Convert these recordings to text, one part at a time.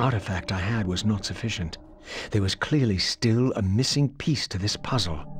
artifact I had was not sufficient. There was clearly still a missing piece to this puzzle.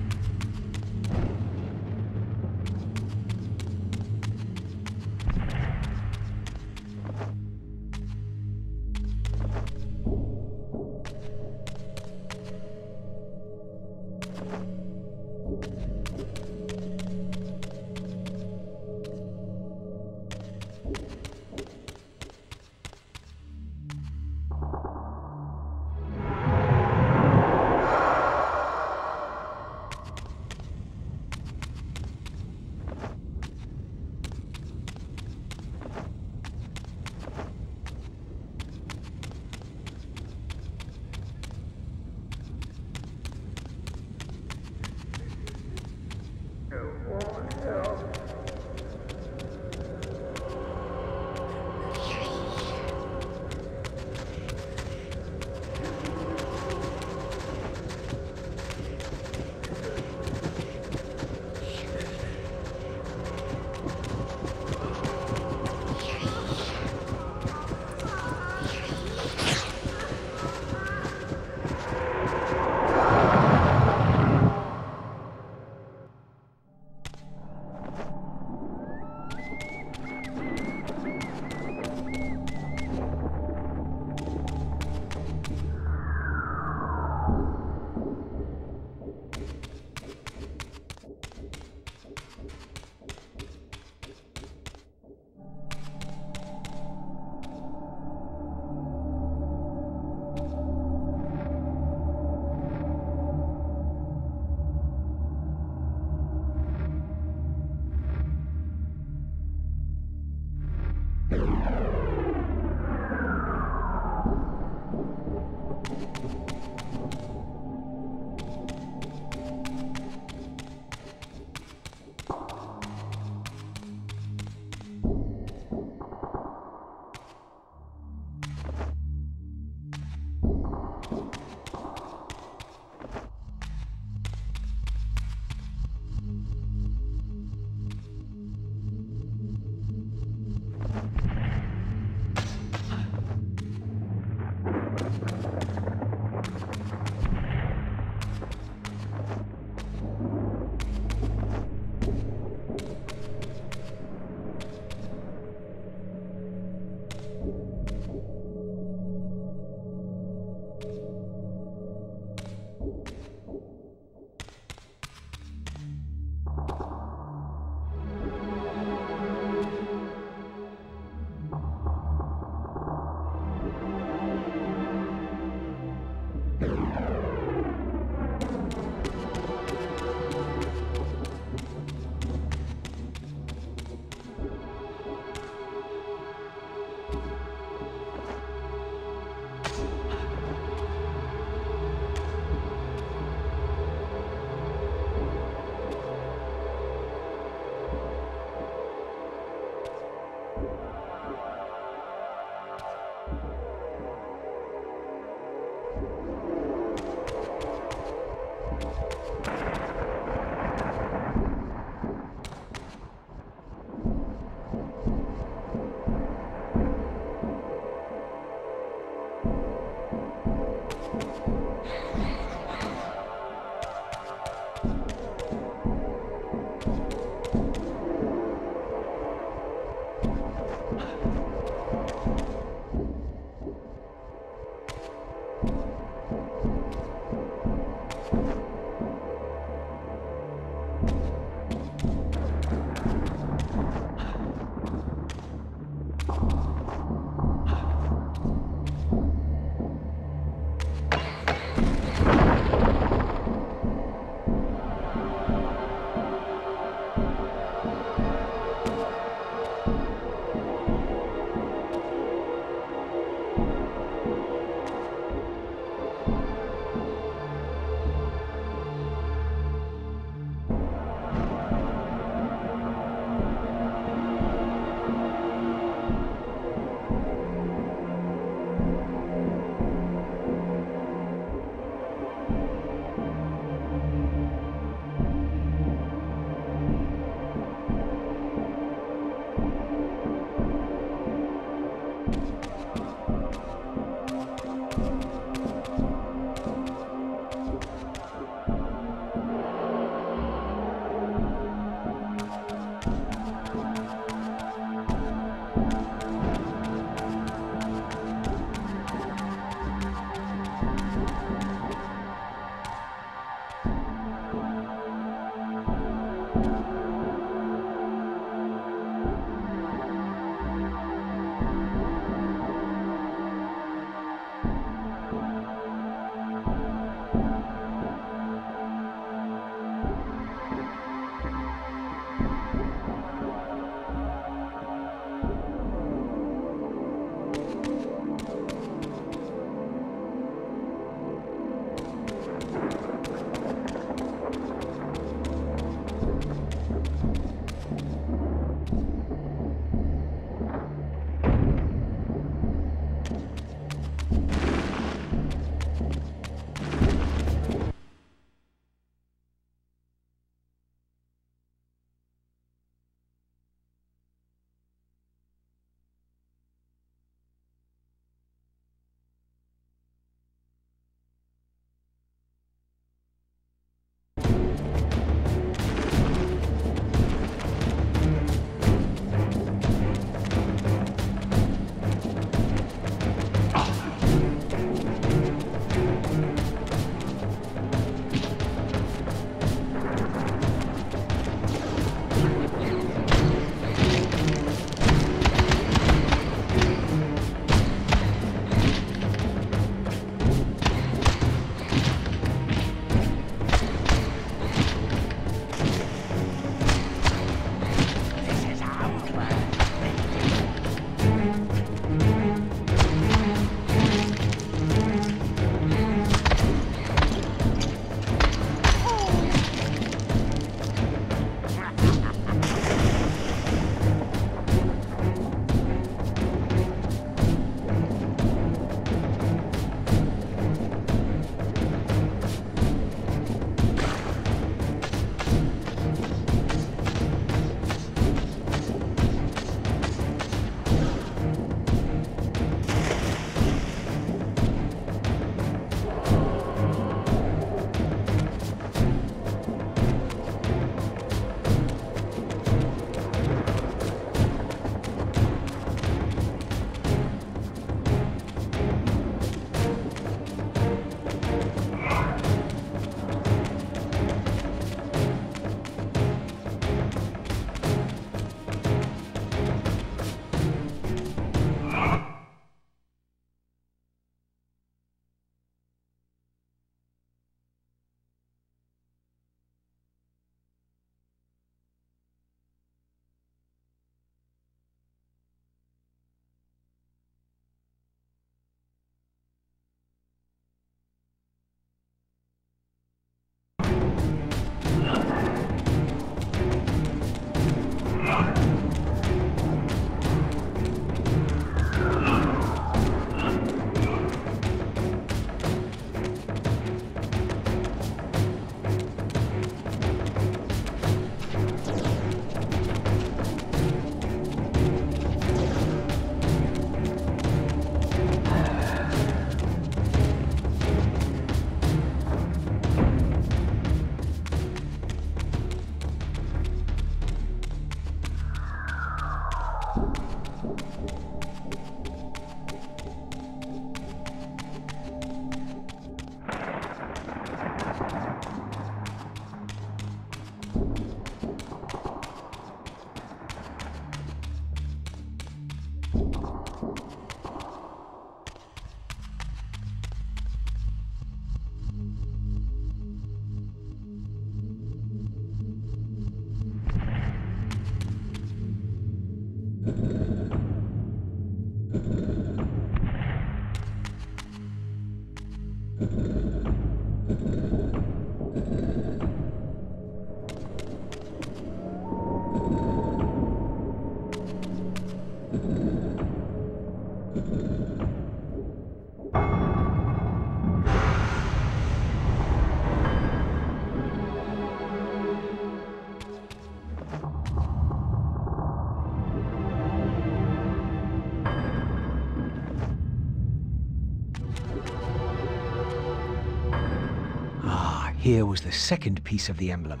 Ah, here was the second piece of the emblem.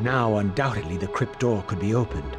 Now, undoubtedly, the crypt door could be opened.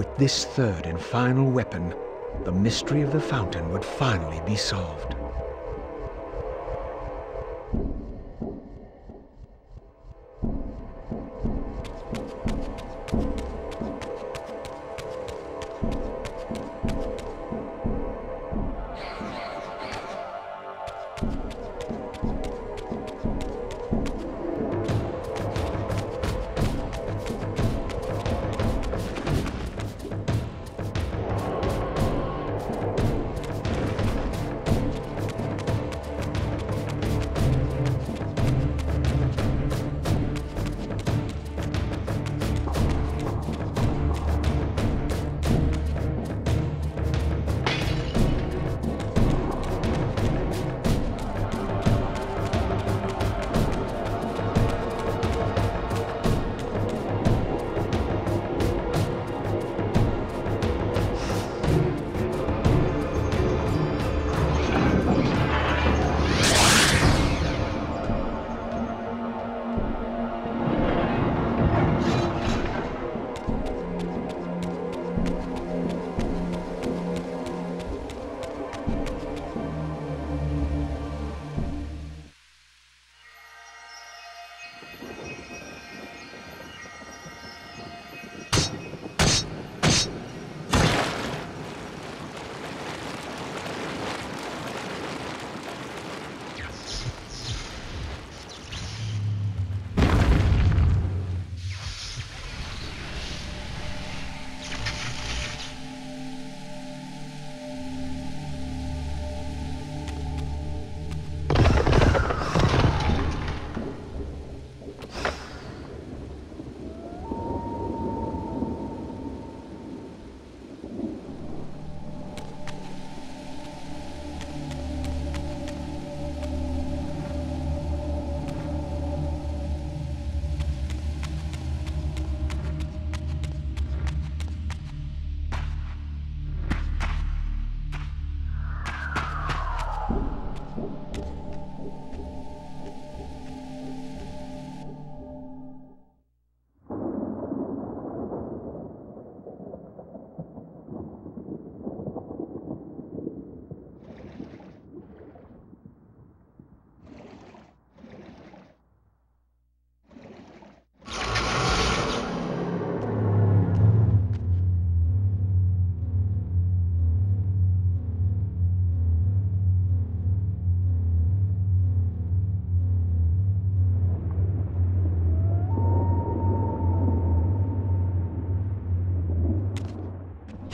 With this third and final weapon, the mystery of the fountain would finally be solved.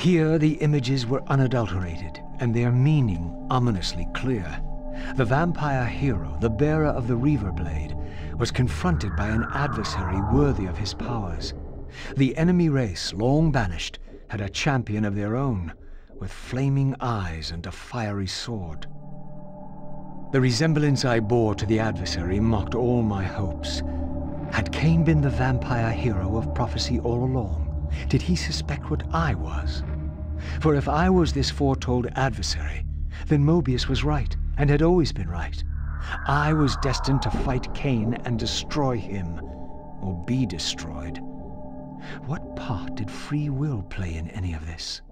Here the images were unadulterated, and their meaning ominously clear. The vampire hero, the bearer of the Reaver Blade, was confronted by an adversary worthy of his powers. The enemy race, long banished, had a champion of their own, with flaming eyes and a fiery sword. The resemblance I bore to the adversary mocked all my hopes. Had Kain been the vampire hero of prophecy all along? Did he suspect what I was? For if I was this foretold adversary, then Moebius was right, and had always been right. I was destined to fight Kain and destroy him, or be destroyed. What part did free will play in any of this?